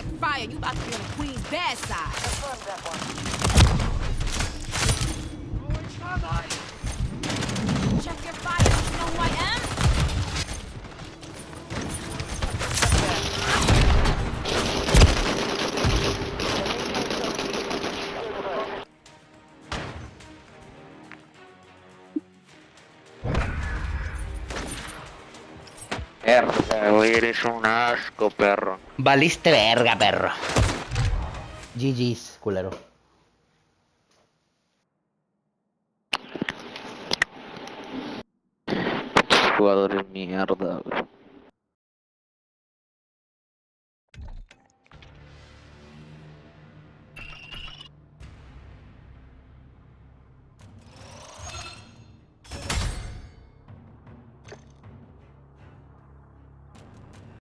Check fire. You about to be on the queen's bad side. That one. Verga, güey, eres un asco, perro. Valiste verga, perro. GG's, culero. Jugadores mierda, güey.